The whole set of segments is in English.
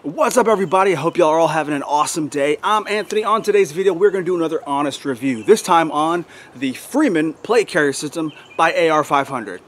What's up everybody? I hope y'all are all having an awesome day. I'm Anthony. On today's video, we're going to do another honest review. This time on the Freeman plate carrier system by AR500.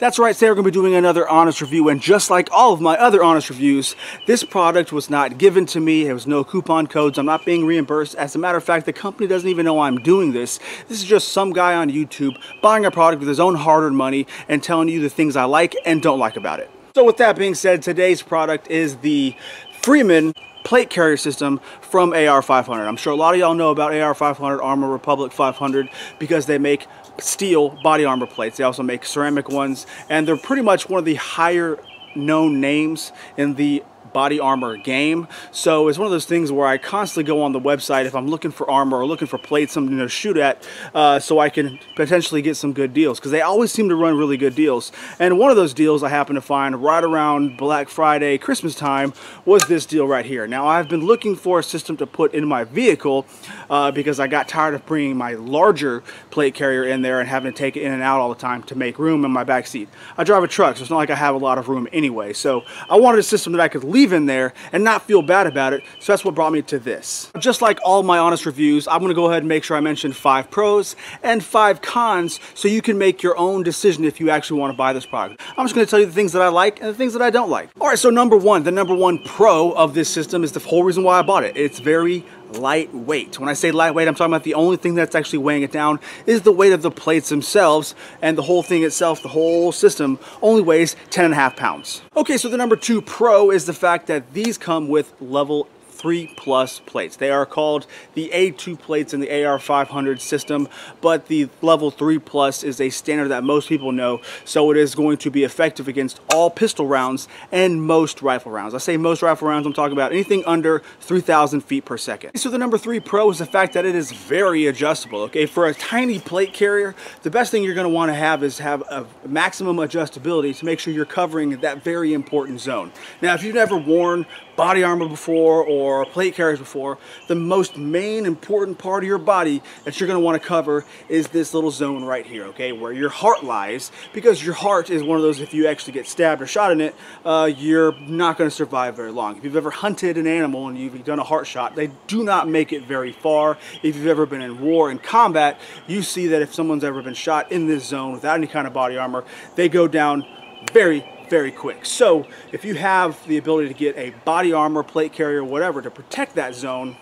That's right, today we're going to be doing another honest review, and just like all of my other honest reviews, this product was not given to me. There was no coupon codes. I'm not being reimbursed. As a matter of fact, the company doesn't even know I'm doing this. This is just some guy on YouTube buying a product with his own hard-earned money and telling you the things I like and don't like about it. So with that being said, today's product is the Freeman plate carrier system from AR500. I'm sure a lot of y'all know about AR500, Armor Republic 500, because they make steel body armor plates. They also make ceramic ones, and they're pretty much one of the higher known names in the body armor game. So it's one of those things where I constantly go on the website if I'm looking for armor or looking for plates, something to shoot at, uh, so I can potentially get some good deals because they always seem to run really good deals. And one of those deals I happened to find right around Black Friday, Christmas time was this deal right here. Now I've been looking for a system to put in my vehicle uh, because I got tired of bringing my larger plate carrier in there and having to take it in and out all the time to make room in my back seat. I drive a truck, so it's not like I have a lot of room anyway. So I wanted a system that I could leave in there and not feel bad about it. So that's what brought me to this. Just like all my honest reviews, I'm gonna go ahead and make sure I mention five pros and five cons so you can make your own decision if you actually wanna buy this product. I'm just gonna tell you the things that I like and the things that I don't like. All right, so number one, the number one pro of this system is the whole reason why I bought it. It's very lightweight. When I say lightweight, I'm talking about the only thing that's actually weighing it down is the weight of the plates themselves and the whole thing itself, the whole system only weighs 10 and a half pounds. Okay, so the number two pro is the fact that these come with level 3 plus plates. They are called the A2 plates in the AR500 system, but the level 3 plus is a standard that most people know, so it is going to be effective against all pistol rounds and most rifle rounds. I say most rifle rounds, I'm talking about anything under 3,000 feet per second. So the number 3 pro is the fact that it is very adjustable, okay? For a tiny plate carrier, the best thing you're going to want to have is have a maximum adjustability to make sure you're covering that very important zone. Now, if you've never worn body armor before or plate carriers before, the most main important part of your body that you're gonna wanna cover is this little zone right here, okay, where your heart lies, because your heart is one of those, if you actually get stabbed or shot in it, uh, you're not gonna survive very long. If you've ever hunted an animal and you've done a heart shot, they do not make it very far. If you've ever been in war and combat, you see that if someone's ever been shot in this zone without any kind of body armor, they go down very, very quick. So if you have the ability to get a body armor, plate carrier, whatever to protect that zone,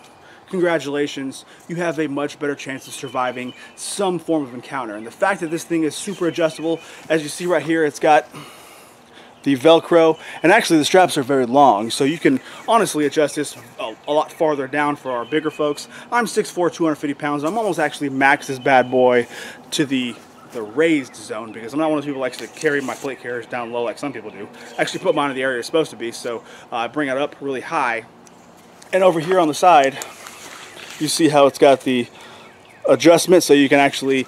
congratulations, you have a much better chance of surviving some form of encounter. And the fact that this thing is super adjustable, as you see right here, it's got the Velcro, and actually the straps are very long, so you can honestly adjust this a, a lot farther down for our bigger folks. I'm 6'4", 250 pounds, I'm almost actually maxed this bad boy to the the raised zone because I'm not one of those people who likes to carry my plate carriers down low like some people do. I actually put mine in the area it's supposed to be, so uh, I bring it up really high. And over here on the side, you see how it's got the adjustment so you can actually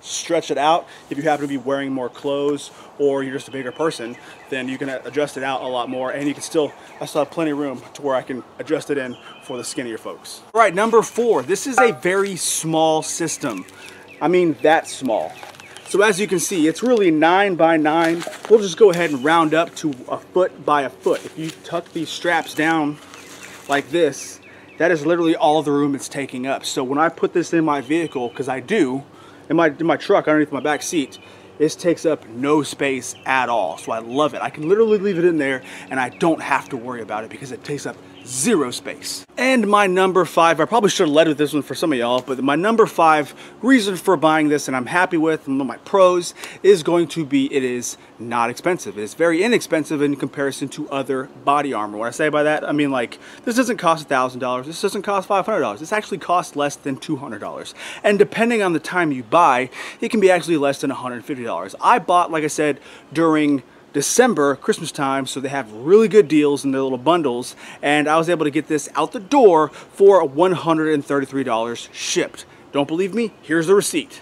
stretch it out. If you happen to be wearing more clothes or you're just a bigger person, then you can adjust it out a lot more and you can still, I still have plenty of room to where I can adjust it in for the skinnier folks. All right, number four, this is a very small system. I mean that small. So as you can see, it's really nine by nine. We'll just go ahead and round up to a foot by a foot. If you tuck these straps down like this, that is literally all the room it's taking up. So when I put this in my vehicle, because I do, in my, in my truck underneath my back seat, this takes up no space at all. So I love it. I can literally leave it in there and I don't have to worry about it because it takes up zero space. And my number five, I probably should have led with this one for some of y'all, but my number five reason for buying this and I'm happy with, one of my pros, is going to be it is not expensive. It's very inexpensive in comparison to other body armor. What I say by that, I mean like, this doesn't cost $1,000, this doesn't cost $500, this actually costs less than $200. And depending on the time you buy, it can be actually less than $150. I bought, like I said, during December, Christmas time, so they have really good deals in their little bundles, and I was able to get this out the door for $133 shipped. Don't believe me? Here's the receipt.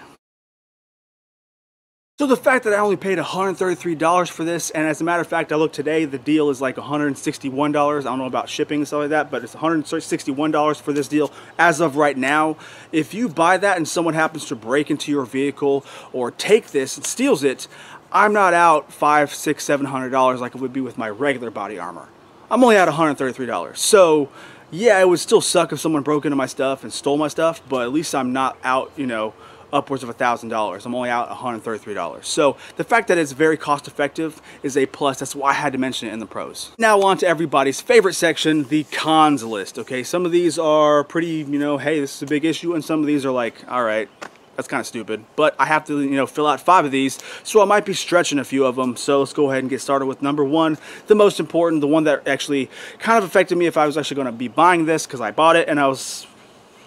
So the fact that I only paid $133 for this, and as a matter of fact, I looked today, the deal is like $161. I don't know about shipping and stuff like that, but it's $161 for this deal as of right now. If you buy that and someone happens to break into your vehicle or take this and steals it, I'm not out five, six, seven hundred dollars like it would be with my regular body armor. I'm only at $133. So yeah, it would still suck if someone broke into my stuff and stole my stuff, but at least I'm not out, you know, upwards of $1,000. I'm only out $133. So the fact that it's very cost effective is a plus. That's why I had to mention it in the pros. Now on to everybody's favorite section, the cons list. Okay, some of these are pretty, you know, hey, this is a big issue, and some of these are like, all right, that's kind of stupid. But I have to, you know, fill out five of these, so I might be stretching a few of them. So let's go ahead and get started with number one, the most important, the one that actually kind of affected me if I was actually going to be buying this because I bought it and I was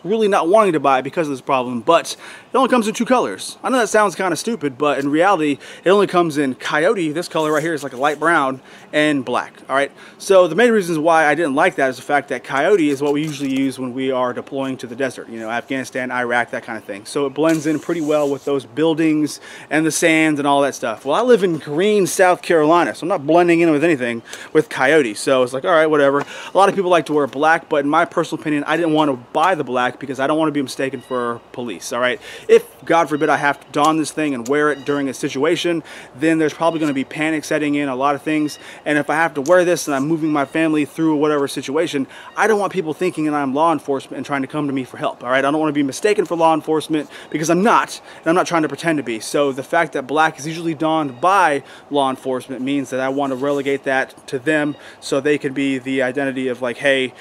really not wanting to buy because of this problem, but it only comes in two colors. I know that sounds kind of stupid, but in reality, it only comes in coyote. This color right here is like a light brown and black. All right. So the main reasons why I didn't like that is the fact that coyote is what we usually use when we are deploying to the desert, you know, Afghanistan, Iraq, that kind of thing. So it blends in pretty well with those buildings and the sand and all that stuff. Well, I live in Green, South Carolina, so I'm not blending in with anything with coyote. So it's like, all right, whatever. A lot of people like to wear black, but in my personal opinion, I didn't want to buy the black because I don't want to be mistaken for police. All right. If, God forbid, I have to don this thing and wear it during a situation, then there's probably going to be panic setting in, a lot of things. And if I have to wear this and I'm moving my family through whatever situation, I don't want people thinking that I'm law enforcement and trying to come to me for help. All right. I don't want to be mistaken for law enforcement because I'm not, and I'm not trying to pretend to be. So the fact that black is usually donned by law enforcement means that I want to relegate that to them so they can be the identity of like, hey,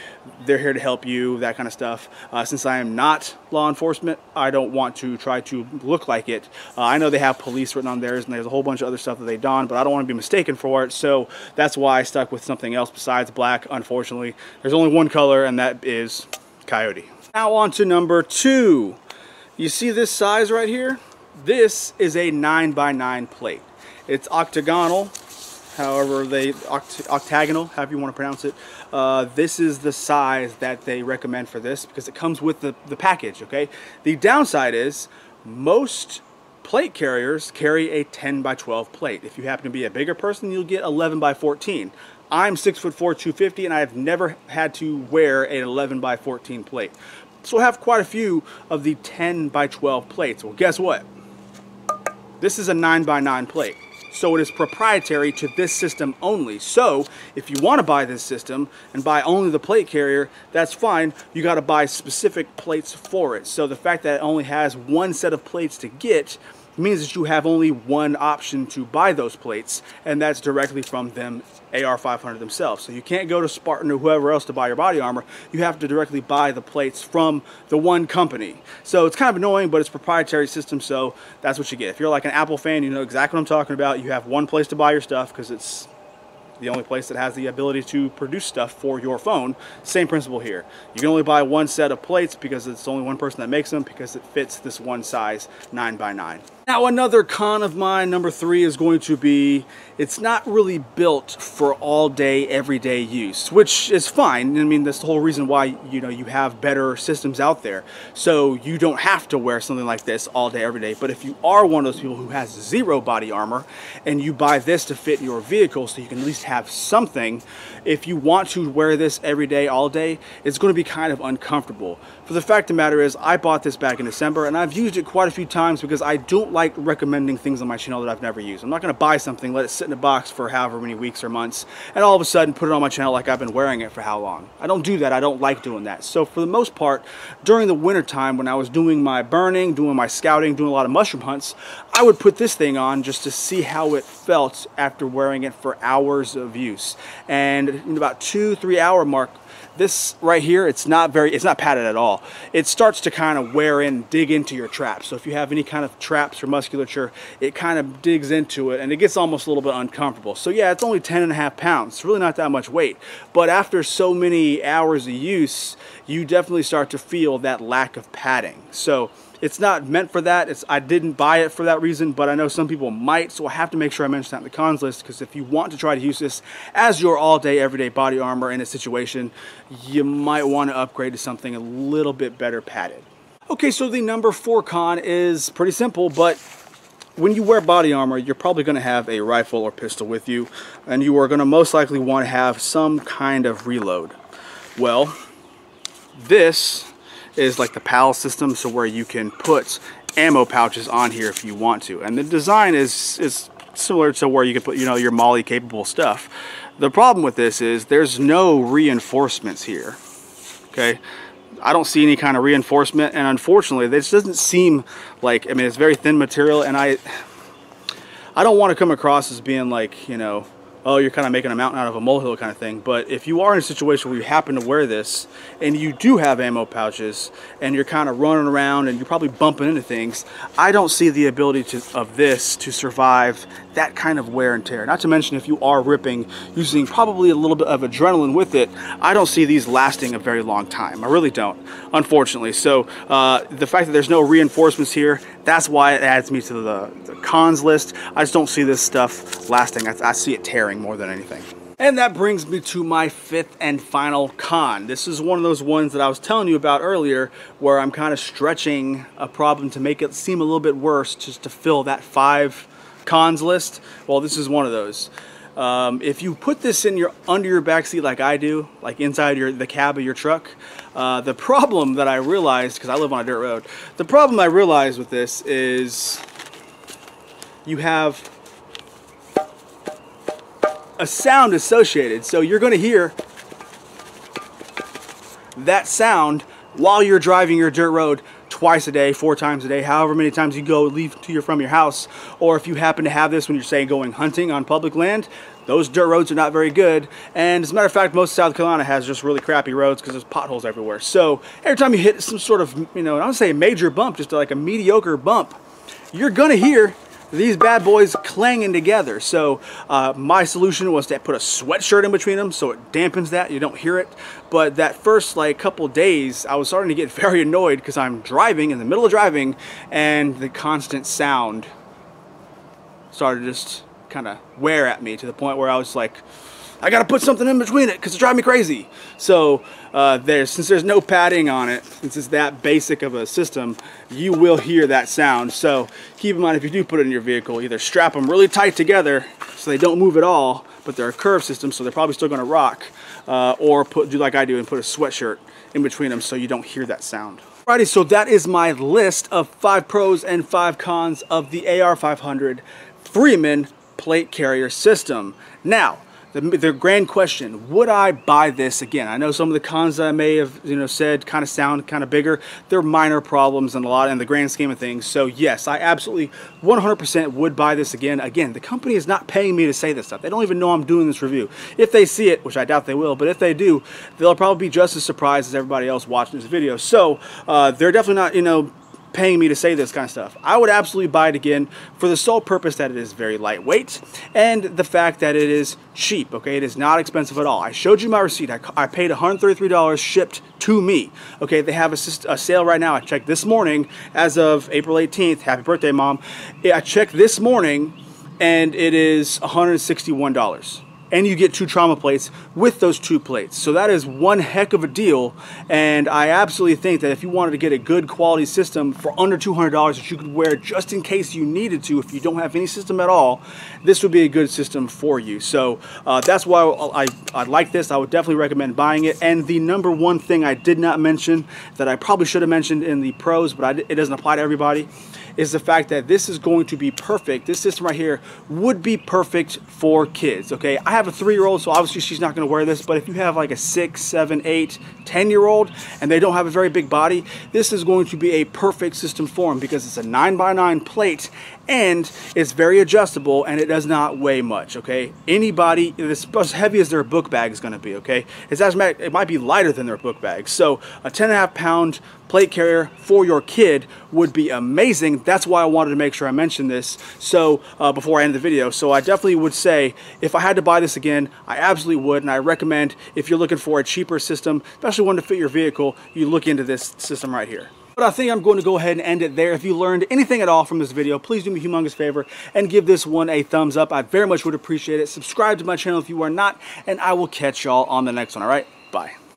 they're here to help you, that kind of stuff. Uh, since I am not law enforcement, I don't want to try to look like it. Uh, I know they have police written on theirs and there's a whole bunch of other stuff that they don, but I don't want to be mistaken for it. So that's why I stuck with something else besides black, unfortunately. There's only one color and that is coyote. Now on to number two. You see this size right here? This is a 9 by 9 plate. It's octagonal however they oct octagonal however you want to pronounce it uh, this is the size that they recommend for this because it comes with the, the package okay? The downside is most plate carriers carry a 10 by 12 plate. If you happen to be a bigger person you'll get 11 by 14 I'm 6 foot 4 250 and I've never had to wear an 11 by 14 plate. So I have quite a few of the 10 by 12 plates. Well guess what? This is a 9 by 9 plate so it is proprietary to this system only. So if you want to buy this system and buy only the plate carrier, that's fine. You got to buy specific plates for it. So the fact that it only has one set of plates to get means that you have only one option to buy those plates, and that's directly from them AR500 themselves. So you can't go to Spartan or whoever else to buy your body armor. You have to directly buy the plates from the one company. So it's kind of annoying, but it's proprietary system, so that's what you get. If you're like an Apple fan, you know exactly what I'm talking about. You have one place to buy your stuff because it's the only place that has the ability to produce stuff for your phone. Same principle here. You can only buy one set of plates because it's only one person that makes them because it fits this one size 9 by 9 now another con of mine, number three, is going to be it's not really built for all day, everyday use, which is fine. I mean, that's the whole reason why, you know, you have better systems out there. So you don't have to wear something like this all day, every day. But if you are one of those people who has zero body armor and you buy this to fit your vehicle so you can at least have something, if you want to wear this every day, all day, it's going to be kind of uncomfortable. For the fact of the matter is, I bought this back in December and I've used it quite a few times because I don't like recommending things on my channel that I've never used. I'm not going to buy something, let it sit in a box for however many weeks or months, and all of a sudden put it on my channel like I've been wearing it for how long. I don't do that. I don't like doing that. So for the most part, during the winter time when I was doing my burning, doing my scouting, doing a lot of mushroom hunts, I would put this thing on just to see how it felt after wearing it for hours of use. And in about two, three hour mark, this right here, it's not very, it's not padded at all. It starts to kind of wear in, dig into your traps. So if you have any kind of traps or musculature, it kind of digs into it and it gets almost a little bit uncomfortable. So yeah, it's only 10 and a half pounds. It's really not that much weight. But after so many hours of use, you definitely start to feel that lack of padding. So it's not meant for that. It's I didn't buy it for that reason, but I know some people might, so I have to make sure I mention that in the cons list because if you want to try to use this as your all-day, everyday body armor in a situation, you might want to upgrade to something a little bit better padded. Okay, so the number four con is pretty simple, but when you wear body armor, you're probably going to have a rifle or pistol with you, and you are going to most likely want to have some kind of reload. Well, this is like the PAL system, so where you can put ammo pouches on here if you want to. And the design is, is similar to where you can put, you know, your MOLLE capable stuff. The problem with this is there's no reinforcements here, okay? I don't see any kind of reinforcement and unfortunately this doesn't seem like I mean it's very thin material and I I don't want to come across as being like you know oh, you're kind of making a mountain out of a molehill kind of thing. But if you are in a situation where you happen to wear this and you do have ammo pouches and you're kind of running around and you're probably bumping into things, I don't see the ability to, of this to survive that kind of wear and tear. Not to mention if you are ripping using probably a little bit of adrenaline with it, I don't see these lasting a very long time. I really don't, unfortunately. So uh, the fact that there's no reinforcements here, that's why it adds me to the, the cons list. I just don't see this stuff lasting. I, I see it tearing more than anything. And that brings me to my fifth and final con. This is one of those ones that I was telling you about earlier where I'm kind of stretching a problem to make it seem a little bit worse just to fill that five cons list. Well, this is one of those. Um, if you put this in your under your back seat like I do, like inside your the cab of your truck, uh, the problem that I realized, because I live on a dirt road, the problem I realized with this is you have a sound associated. So you're going to hear that sound while you're driving your dirt road twice a day, four times a day, however many times you go leave to your from your house. Or if you happen to have this when you're saying going hunting on public land, those dirt roads are not very good. And as a matter of fact, most of South Carolina has just really crappy roads because there's potholes everywhere. So every time you hit some sort of, you know, I don't say a major bump, just like a mediocre bump, you're gonna hear these bad boys clanging together. So uh, my solution was to put a sweatshirt in between them so it dampens that, you don't hear it. But that first like couple days, I was starting to get very annoyed because I'm driving in the middle of driving and the constant sound started just kind of wear at me to the point where I was like, I gotta put something in between it because it drives me crazy. So uh, there's, since there's no padding on it, since it's that basic of a system, you will hear that sound. So keep in mind if you do put it in your vehicle, either strap them really tight together so they don't move at all, but they're a curved system so they're probably still gonna rock, uh, or put do like I do and put a sweatshirt in between them so you don't hear that sound. Alrighty, so that is my list of five pros and five cons of the AR500 Freeman plate carrier system. Now, the, the grand question, would I buy this again? I know some of the cons that I may have you know said kind of sound kind of bigger. They're minor problems and a lot in the grand scheme of things. So yes, I absolutely 100% would buy this again. Again, the company is not paying me to say this stuff. They don't even know I'm doing this review. If they see it, which I doubt they will, but if they do, they'll probably be just as surprised as everybody else watching this video. So uh, they're definitely not, you know, paying me to say this kind of stuff. I would absolutely buy it again for the sole purpose that it is very lightweight and the fact that it is cheap, okay? It is not expensive at all. I showed you my receipt. I, I paid $133 shipped to me, okay? They have a, a, sale right now. I checked this morning as of April 18th. Happy birthday, Mom. I checked this morning and it is $161 and you get two trauma plates with those two plates. So that is one heck of a deal. And I absolutely think that if you wanted to get a good quality system for under $200 that you could wear just in case you needed to, if you don't have any system at all, this would be a good system for you. So uh, that's why I, I, like this. I would definitely recommend buying it. And the number one thing I did not mention that I probably should have mentioned in the pros, but I, it doesn't apply to everybody, is the fact that this is going to be perfect. This system right here would be perfect for kids, okay? I have a three-year-old, so obviously she's not gonna wear this, but if you have like a six, seven, eight, 10-year-old, and they don't have a very big body, this is going to be a perfect system for them because it's a nine by nine plate and it's very adjustable and it does not weigh much okay? Anybody as heavy as their book bag is going to be okay? It's as it might be lighter than their book bag. So a 10 and a half pound plate carrier for your kid would be amazing. That's why I wanted to make sure I mentioned this so uh, before I end the video. So I definitely would say if I had to buy this again I absolutely would and I recommend if you're looking for a cheaper system especially one to fit your vehicle you look into this system right here but I think I'm going to go ahead and end it there. If you learned anything at all from this video, please do me a humongous favor and give this one a thumbs up. I very much would appreciate it. Subscribe to my channel if you are not, and I will catch y'all on the next one, all right? Bye.